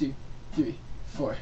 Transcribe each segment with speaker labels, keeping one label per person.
Speaker 1: two, three, four.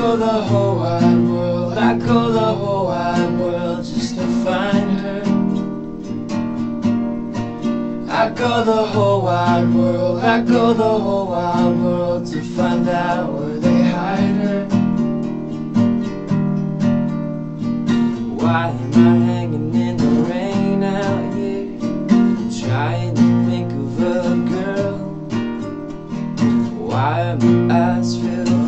Speaker 1: Go the whole wide world, I go the whole wide world just to find her. I go the whole wide world, I go the whole wide world to find out where they hide her. Why am I hanging in the rain out here? Trying to think of a girl. Why are my eyes filled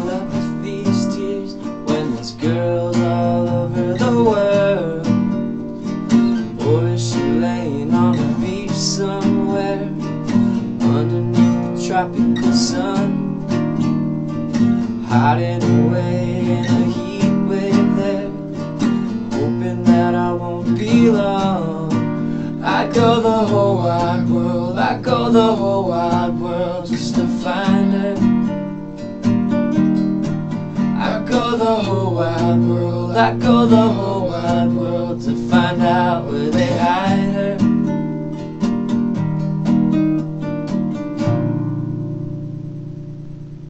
Speaker 1: tropical sun? Hiding away in a heat wave there, hoping that I won't be long. I go the whole wide world, I go the whole wide world just to find her. I go the whole wide world, I go the whole wide world to find out where